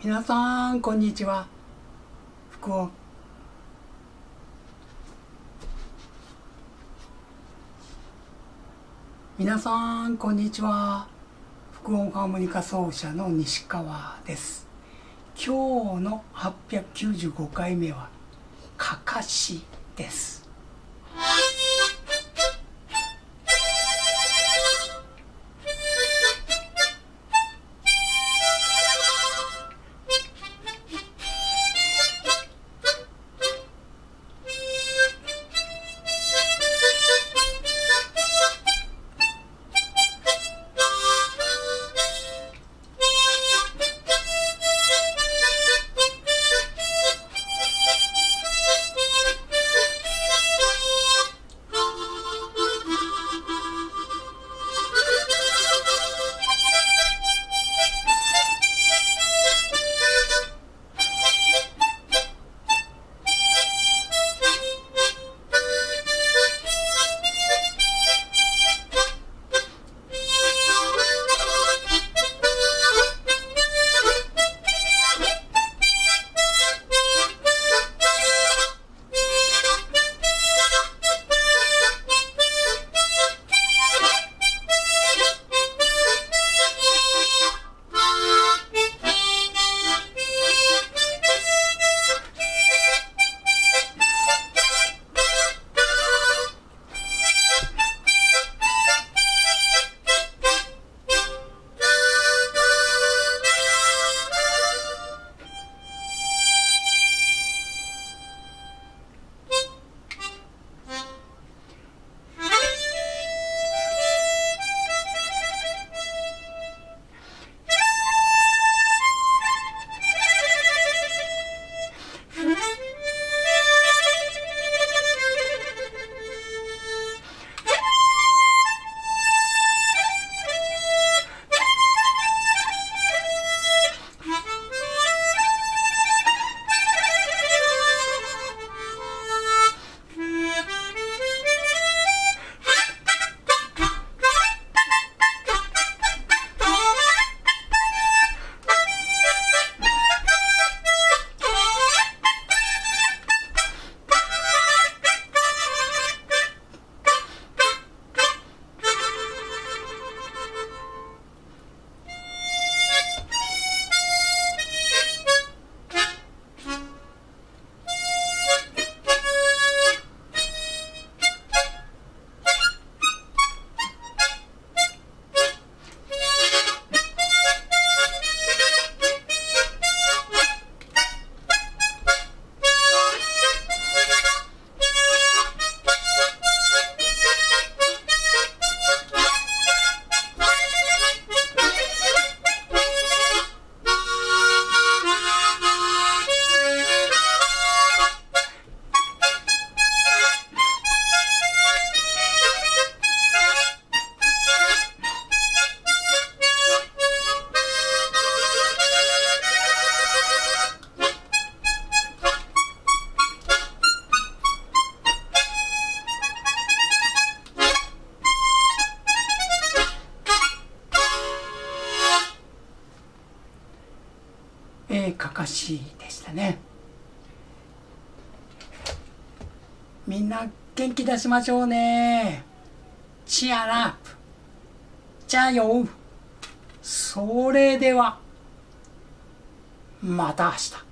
皆さんこんにちは。福岡。皆さんこんにちは。福音ハーモニカ奏者の西川です。今日の895回目はかかしです。かかしでしたね。みんな元気出しましょうね。チアラップ。じゃあよそれではまた明日。